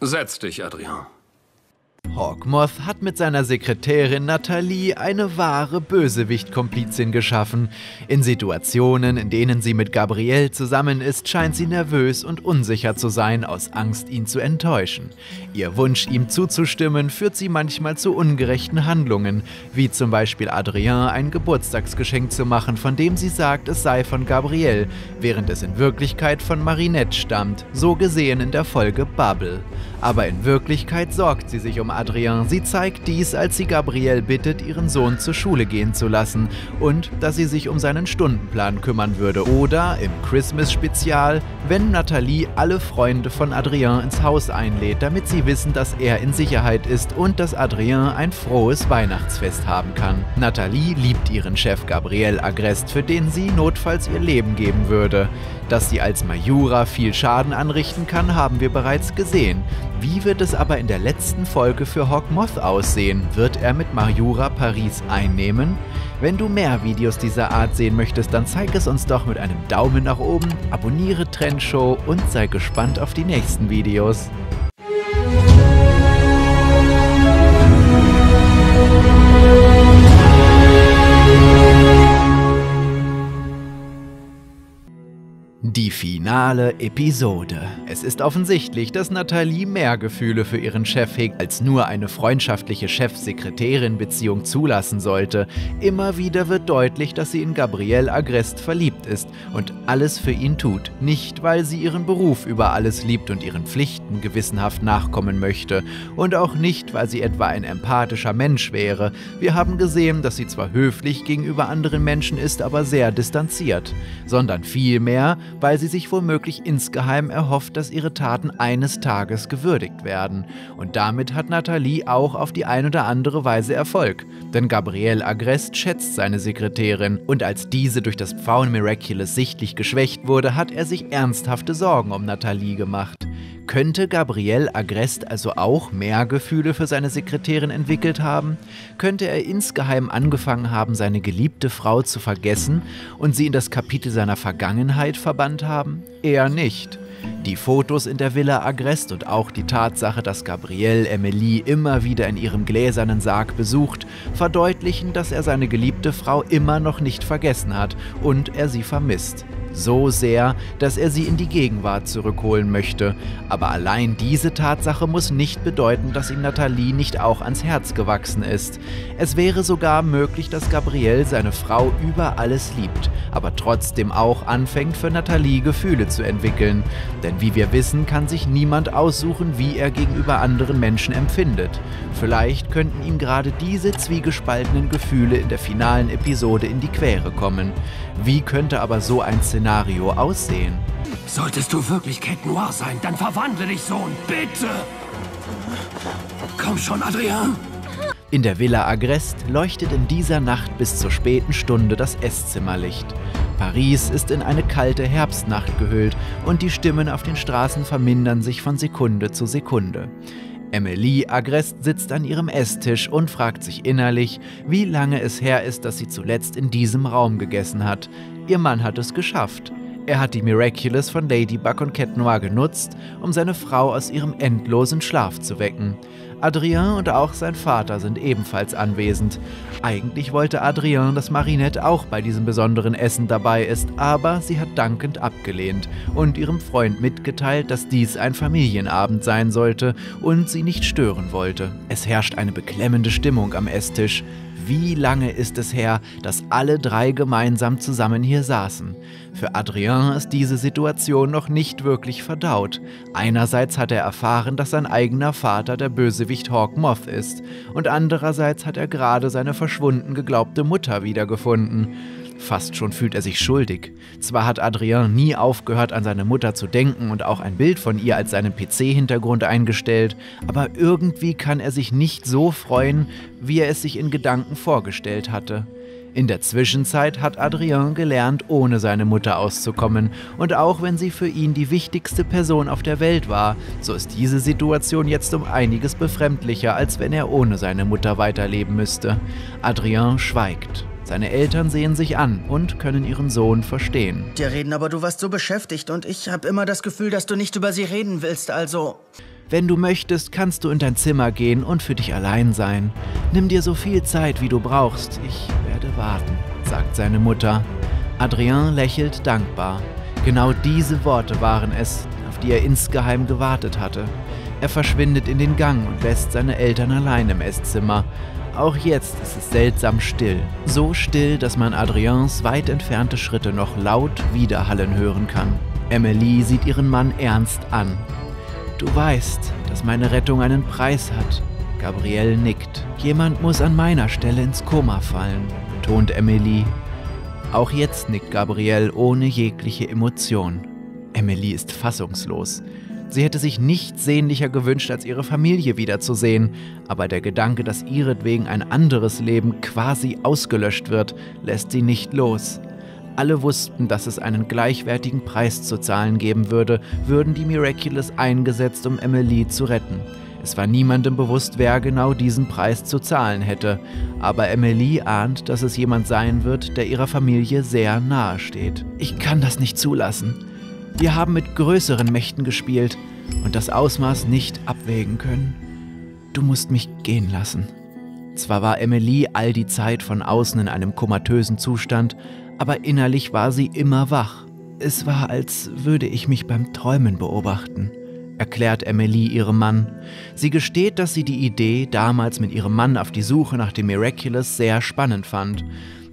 Setz dich, Adrien. Hawkmoth hat mit seiner Sekretärin Nathalie eine wahre Bösewicht-Komplizin geschaffen. In Situationen, in denen sie mit Gabriel zusammen ist, scheint sie nervös und unsicher zu sein, aus Angst, ihn zu enttäuschen. Ihr Wunsch, ihm zuzustimmen, führt sie manchmal zu ungerechten Handlungen, wie zum Beispiel Adrien ein Geburtstagsgeschenk zu machen, von dem sie sagt, es sei von Gabriel, während es in Wirklichkeit von Marinette stammt, so gesehen in der Folge Bubble. Aber in Wirklichkeit sorgt sie sich um Adrien. Sie zeigt dies, als sie Gabrielle bittet, ihren Sohn zur Schule gehen zu lassen und dass sie sich um seinen Stundenplan kümmern würde. Oder im Christmas-Spezial, wenn Nathalie alle Freunde von Adrien ins Haus einlädt, damit sie wissen, dass er in Sicherheit ist und dass Adrien ein frohes Weihnachtsfest haben kann. Nathalie liebt ihren Chef Gabriel Agrest, für den sie notfalls ihr Leben geben würde. Dass sie als Majura viel Schaden anrichten kann, haben wir bereits gesehen. Wie wird es aber in der letzten Folge für Hawkmoth aussehen? Wird er mit Majura Paris einnehmen? Wenn du mehr Videos dieser Art sehen möchtest, dann zeig es uns doch mit einem Daumen nach oben, abonniere Trendshow und sei gespannt auf die nächsten Videos. Die finale Episode. Es ist offensichtlich, dass Nathalie mehr Gefühle für ihren Chef hegt, als nur eine freundschaftliche Chef-Sekretärin-Beziehung zulassen sollte. Immer wieder wird deutlich, dass sie in Gabriel Agrest verliebt ist und alles für ihn tut. Nicht, weil sie ihren Beruf über alles liebt und ihren Pflichten gewissenhaft nachkommen möchte. Und auch nicht, weil sie etwa ein empathischer Mensch wäre. Wir haben gesehen, dass sie zwar höflich gegenüber anderen Menschen ist, aber sehr distanziert. Sondern vielmehr, weil sie sich womöglich insgeheim erhofft, dass ihre Taten eines Tages gewürdigt werden. Und damit hat Nathalie auch auf die ein oder andere Weise Erfolg. Denn Gabrielle Agrest schätzt seine Sekretärin und als diese durch das Pfauen Miraculous sichtlich geschwächt wurde, hat er sich ernsthafte Sorgen um Nathalie gemacht. Könnte Gabriel Agrest also auch mehr Gefühle für seine Sekretärin entwickelt haben? Könnte er insgeheim angefangen haben, seine geliebte Frau zu vergessen und sie in das Kapitel seiner Vergangenheit verbannt haben? Eher nicht. Die Fotos in der Villa Agrest und auch die Tatsache, dass Gabriel Emily immer wieder in ihrem gläsernen Sarg besucht, verdeutlichen, dass er seine geliebte Frau immer noch nicht vergessen hat und er sie vermisst. So sehr, dass er sie in die Gegenwart zurückholen möchte. Aber allein diese Tatsache muss nicht bedeuten, dass ihm Nathalie nicht auch ans Herz gewachsen ist. Es wäre sogar möglich, dass Gabriel seine Frau über alles liebt, aber trotzdem auch anfängt, für Nathalie Gefühle zu entwickeln. Denn wie wir wissen, kann sich niemand aussuchen, wie er gegenüber anderen Menschen empfindet. Vielleicht könnten ihm gerade diese zwiegespaltenen Gefühle in der finalen Episode in die Quere kommen. Wie könnte aber so ein Szenario aussehen? Solltest du wirklich Kate Noir sein, dann verwandle dich, Sohn, bitte! Komm schon, Adrien! In der Villa Agrest leuchtet in dieser Nacht bis zur späten Stunde das Esszimmerlicht. Paris ist in eine kalte Herbstnacht gehüllt und die Stimmen auf den Straßen vermindern sich von Sekunde zu Sekunde. Emily Agrest sitzt an ihrem Esstisch und fragt sich innerlich, wie lange es her ist, dass sie zuletzt in diesem Raum gegessen hat. Ihr Mann hat es geschafft. Er hat die Miraculous von Ladybug und Cat Noir genutzt, um seine Frau aus ihrem endlosen Schlaf zu wecken. Adrien und auch sein Vater sind ebenfalls anwesend. Eigentlich wollte Adrien, dass Marinette auch bei diesem besonderen Essen dabei ist, aber sie hat dankend abgelehnt und ihrem Freund mitgeteilt, dass dies ein Familienabend sein sollte und sie nicht stören wollte. Es herrscht eine beklemmende Stimmung am Esstisch. Wie lange ist es her, dass alle drei gemeinsam zusammen hier saßen? Für Adrien ist diese Situation noch nicht wirklich verdaut. Einerseits hat er erfahren, dass sein eigener Vater der Bösewicht Hawk Moth ist, und andererseits hat er gerade seine verschwunden geglaubte Mutter wiedergefunden. Fast schon fühlt er sich schuldig. Zwar hat Adrien nie aufgehört, an seine Mutter zu denken und auch ein Bild von ihr als seinen PC-Hintergrund eingestellt, aber irgendwie kann er sich nicht so freuen, wie er es sich in Gedanken vorgestellt hatte. In der Zwischenzeit hat Adrien gelernt, ohne seine Mutter auszukommen, und auch wenn sie für ihn die wichtigste Person auf der Welt war, so ist diese Situation jetzt um einiges befremdlicher, als wenn er ohne seine Mutter weiterleben müsste. Adrien schweigt. Seine Eltern sehen sich an und können ihren Sohn verstehen. Dir reden, aber du warst so beschäftigt und ich habe immer das Gefühl, dass du nicht über sie reden willst, also... Wenn du möchtest, kannst du in dein Zimmer gehen und für dich allein sein. Nimm dir so viel Zeit, wie du brauchst. Ich werde warten, sagt seine Mutter. Adrien lächelt dankbar. Genau diese Worte waren es, auf die er insgeheim gewartet hatte. Er verschwindet in den Gang und lässt seine Eltern allein im Esszimmer. Auch jetzt ist es seltsam still. So still, dass man Adriens weit entfernte Schritte noch laut widerhallen hören kann. Emily sieht ihren Mann ernst an. Du weißt, dass meine Rettung einen Preis hat. Gabrielle nickt. Jemand muss an meiner Stelle ins Koma fallen, betont Emily. Auch jetzt nickt Gabrielle ohne jegliche Emotion. Emily ist fassungslos. Sie hätte sich nichts sehnlicher gewünscht, als ihre Familie wiederzusehen, aber der Gedanke, dass ihretwegen ein anderes Leben quasi ausgelöscht wird, lässt sie nicht los. Alle wussten, dass es einen gleichwertigen Preis zu zahlen geben würde, würden die Miraculous eingesetzt, um Emily zu retten. Es war niemandem bewusst, wer genau diesen Preis zu zahlen hätte, aber Emily ahnt, dass es jemand sein wird, der ihrer Familie sehr nahe steht. Ich kann das nicht zulassen. Wir haben mit größeren Mächten gespielt und das Ausmaß nicht abwägen können. Du musst mich gehen lassen. Zwar war Emily all die Zeit von außen in einem komatösen Zustand, aber innerlich war sie immer wach. Es war, als würde ich mich beim Träumen beobachten, erklärt Emily ihrem Mann. Sie gesteht, dass sie die Idee, damals mit ihrem Mann auf die Suche nach dem Miraculous, sehr spannend fand.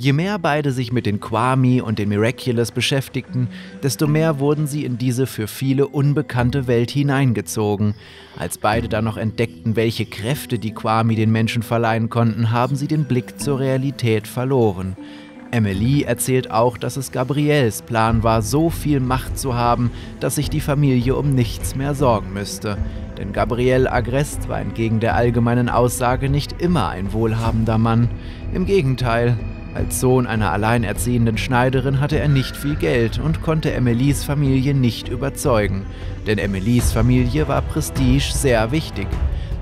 Je mehr beide sich mit den Kwami und den Miraculous beschäftigten, desto mehr wurden sie in diese für viele unbekannte Welt hineingezogen. Als beide dann noch entdeckten, welche Kräfte die Kwami den Menschen verleihen konnten, haben sie den Blick zur Realität verloren. Emily erzählt auch, dass es Gabriels Plan war, so viel Macht zu haben, dass sich die Familie um nichts mehr sorgen müsste. Denn Gabriel Agrest war entgegen der allgemeinen Aussage nicht immer ein wohlhabender Mann. Im Gegenteil, als Sohn einer alleinerziehenden Schneiderin hatte er nicht viel Geld und konnte Emilys Familie nicht überzeugen. Denn Emilys Familie war Prestige sehr wichtig.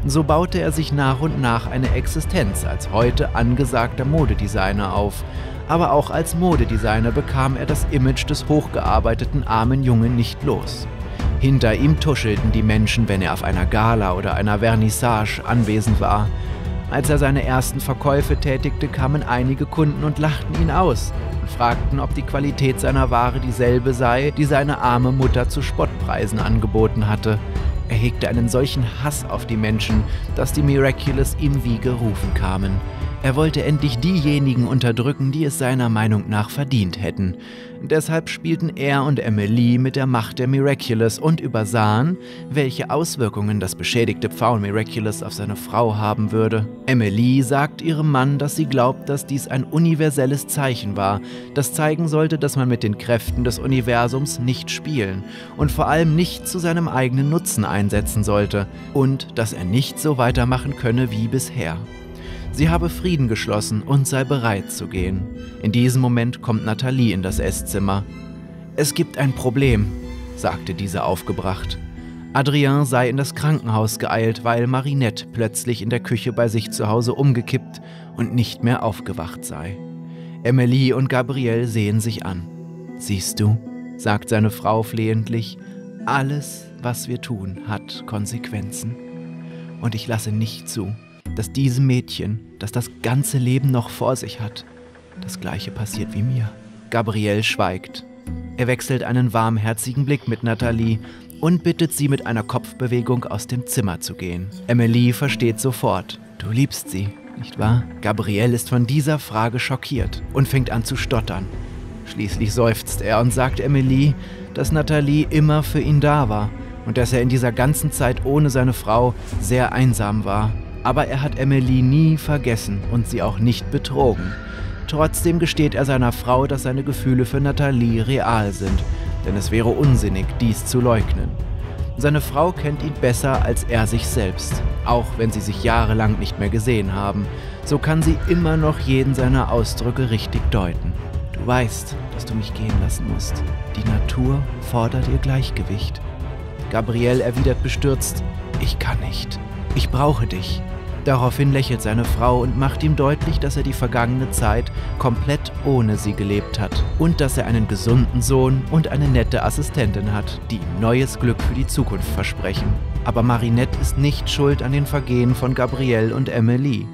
So baute er sich nach und nach eine Existenz als heute angesagter Modedesigner auf aber auch als Modedesigner bekam er das Image des hochgearbeiteten armen Jungen nicht los. Hinter ihm tuschelten die Menschen, wenn er auf einer Gala oder einer Vernissage anwesend war. Als er seine ersten Verkäufe tätigte, kamen einige Kunden und lachten ihn aus und fragten, ob die Qualität seiner Ware dieselbe sei, die seine arme Mutter zu Spottpreisen angeboten hatte. Er hegte einen solchen Hass auf die Menschen, dass die Miraculous ihm wie gerufen kamen. Er wollte endlich diejenigen unterdrücken, die es seiner Meinung nach verdient hätten. Deshalb spielten er und Emily mit der Macht der Miraculous und übersahen, welche Auswirkungen das beschädigte Pfauen Miraculous auf seine Frau haben würde. Emily sagt ihrem Mann, dass sie glaubt, dass dies ein universelles Zeichen war, das zeigen sollte, dass man mit den Kräften des Universums nicht spielen und vor allem nicht zu seinem eigenen Nutzen einsetzen sollte und dass er nicht so weitermachen könne wie bisher. Sie habe Frieden geschlossen und sei bereit zu gehen. In diesem Moment kommt Nathalie in das Esszimmer. Es gibt ein Problem, sagte diese aufgebracht. Adrien sei in das Krankenhaus geeilt, weil Marinette plötzlich in der Küche bei sich zu Hause umgekippt und nicht mehr aufgewacht sei. Emily und Gabrielle sehen sich an. Siehst du, sagt seine Frau flehentlich, alles, was wir tun, hat Konsequenzen. Und ich lasse nicht zu, dass diesem Mädchen, das das ganze Leben noch vor sich hat, das gleiche passiert wie mir. Gabriel schweigt. Er wechselt einen warmherzigen Blick mit Nathalie und bittet sie mit einer Kopfbewegung aus dem Zimmer zu gehen. Emily versteht sofort. Du liebst sie, nicht wahr? Gabriel ist von dieser Frage schockiert und fängt an zu stottern. Schließlich seufzt er und sagt Emily, dass Nathalie immer für ihn da war und dass er in dieser ganzen Zeit ohne seine Frau sehr einsam war aber er hat Emily nie vergessen und sie auch nicht betrogen. Trotzdem gesteht er seiner Frau, dass seine Gefühle für Nathalie real sind, denn es wäre unsinnig, dies zu leugnen. Seine Frau kennt ihn besser als er sich selbst, auch wenn sie sich jahrelang nicht mehr gesehen haben. So kann sie immer noch jeden seiner Ausdrücke richtig deuten. Du weißt, dass du mich gehen lassen musst. Die Natur fordert ihr Gleichgewicht. Gabrielle erwidert bestürzt, ich kann nicht. Ich brauche dich. Daraufhin lächelt seine Frau und macht ihm deutlich, dass er die vergangene Zeit komplett ohne sie gelebt hat und dass er einen gesunden Sohn und eine nette Assistentin hat, die ihm neues Glück für die Zukunft versprechen. Aber Marinette ist nicht schuld an den Vergehen von Gabrielle und Emily.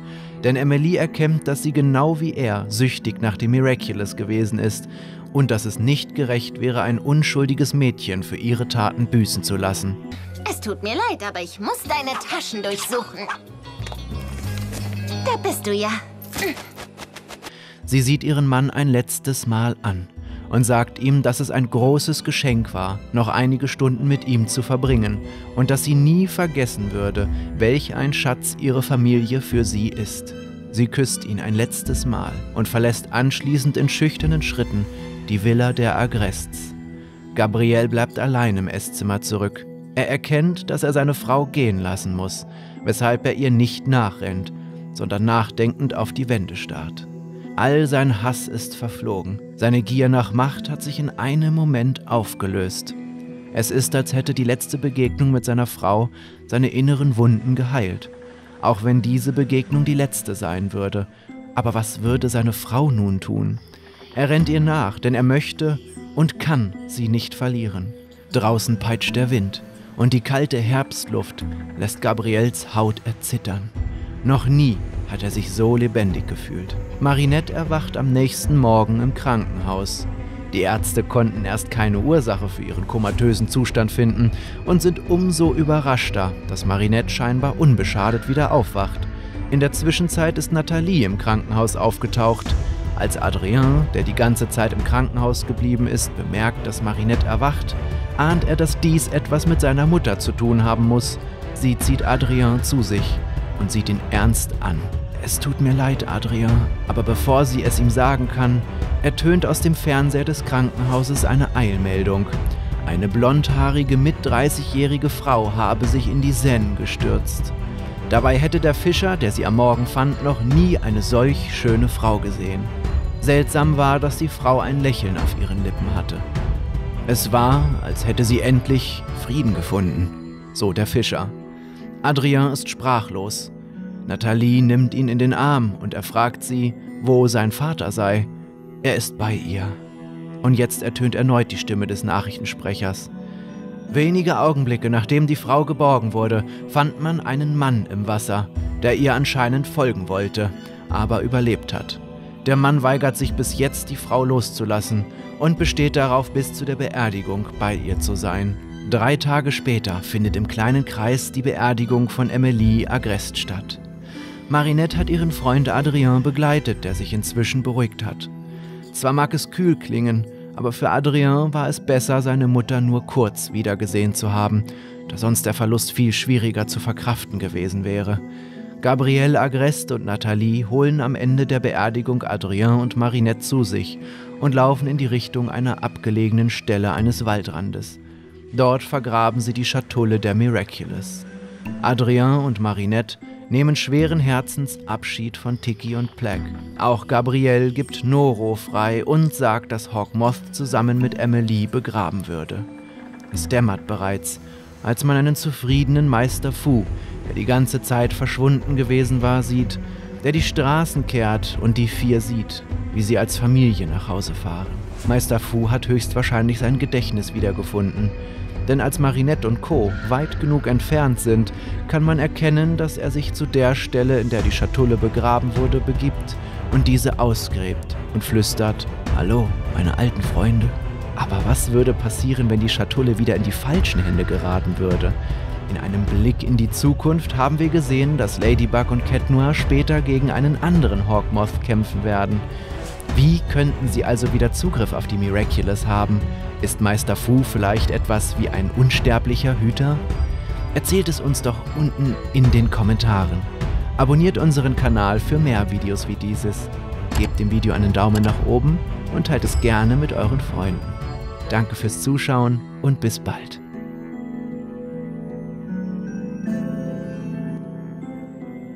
Denn Emily erkennt, dass sie genau wie er süchtig nach dem Miraculous gewesen ist und dass es nicht gerecht wäre, ein unschuldiges Mädchen für ihre Taten büßen zu lassen. Tut mir leid, aber ich muss deine Taschen durchsuchen. Da bist du ja. Sie sieht ihren Mann ein letztes Mal an und sagt ihm, dass es ein großes Geschenk war, noch einige Stunden mit ihm zu verbringen und dass sie nie vergessen würde, welch ein Schatz ihre Familie für sie ist. Sie küsst ihn ein letztes Mal und verlässt anschließend in schüchternen Schritten die Villa der Agrests. Gabriel bleibt allein im Esszimmer zurück. Er erkennt, dass er seine Frau gehen lassen muss, weshalb er ihr nicht nachrennt, sondern nachdenkend auf die Wände starrt. All sein Hass ist verflogen. Seine Gier nach Macht hat sich in einem Moment aufgelöst. Es ist, als hätte die letzte Begegnung mit seiner Frau seine inneren Wunden geheilt. Auch wenn diese Begegnung die letzte sein würde. Aber was würde seine Frau nun tun? Er rennt ihr nach, denn er möchte und kann sie nicht verlieren. Draußen peitscht der Wind und die kalte Herbstluft lässt Gabriels Haut erzittern. Noch nie hat er sich so lebendig gefühlt. Marinette erwacht am nächsten Morgen im Krankenhaus. Die Ärzte konnten erst keine Ursache für ihren komatösen Zustand finden und sind umso überraschter, dass Marinette scheinbar unbeschadet wieder aufwacht. In der Zwischenzeit ist Nathalie im Krankenhaus aufgetaucht. Als Adrien, der die ganze Zeit im Krankenhaus geblieben ist, bemerkt, dass Marinette erwacht, ahnt er, dass dies etwas mit seiner Mutter zu tun haben muss. Sie zieht Adrien zu sich und sieht ihn ernst an. Es tut mir leid, Adrien, aber bevor sie es ihm sagen kann, ertönt aus dem Fernseher des Krankenhauses eine Eilmeldung. Eine blondhaarige, mit 30-jährige Frau habe sich in die Seine gestürzt. Dabei hätte der Fischer, der sie am Morgen fand, noch nie eine solch schöne Frau gesehen. Seltsam war, dass die Frau ein Lächeln auf ihren Lippen hatte. Es war, als hätte sie endlich Frieden gefunden, so der Fischer. Adrien ist sprachlos. Nathalie nimmt ihn in den Arm und er fragt sie, wo sein Vater sei. Er ist bei ihr. Und jetzt ertönt erneut die Stimme des Nachrichtensprechers. Wenige Augenblicke nachdem die Frau geborgen wurde, fand man einen Mann im Wasser, der ihr anscheinend folgen wollte, aber überlebt hat. Der Mann weigert sich bis jetzt, die Frau loszulassen und besteht darauf, bis zu der Beerdigung bei ihr zu sein. Drei Tage später findet im kleinen Kreis die Beerdigung von Emily Agrest statt. Marinette hat ihren Freund Adrien begleitet, der sich inzwischen beruhigt hat. Zwar mag es kühl klingen, aber für Adrien war es besser, seine Mutter nur kurz wiedergesehen zu haben, da sonst der Verlust viel schwieriger zu verkraften gewesen wäre. Gabrielle Agrest und Nathalie holen am Ende der Beerdigung Adrien und Marinette zu sich und laufen in die Richtung einer abgelegenen Stelle eines Waldrandes. Dort vergraben sie die Schatulle der Miraculous. Adrien und Marinette nehmen schweren Herzens Abschied von Tiki und Plague. Auch Gabrielle gibt Noro frei und sagt, dass Hawkmoth zusammen mit Emily begraben würde. Es dämmert bereits, als man einen zufriedenen Meister Fu der die ganze Zeit verschwunden gewesen war, sieht, der die Straßen kehrt und die vier sieht, wie sie als Familie nach Hause fahren. Meister Fu hat höchstwahrscheinlich sein Gedächtnis wiedergefunden, denn als Marinette und Co. weit genug entfernt sind, kann man erkennen, dass er sich zu der Stelle, in der die Schatulle begraben wurde, begibt und diese ausgräbt und flüstert, Hallo, meine alten Freunde. Aber was würde passieren, wenn die Schatulle wieder in die falschen Hände geraten würde? In einem Blick in die Zukunft haben wir gesehen, dass Ladybug und Cat Noir später gegen einen anderen Hawkmoth kämpfen werden. Wie könnten sie also wieder Zugriff auf die Miraculous haben? Ist Meister Fu vielleicht etwas wie ein unsterblicher Hüter? Erzählt es uns doch unten in den Kommentaren. Abonniert unseren Kanal für mehr Videos wie dieses. Gebt dem Video einen Daumen nach oben und teilt es gerne mit euren Freunden. Danke fürs Zuschauen und bis bald.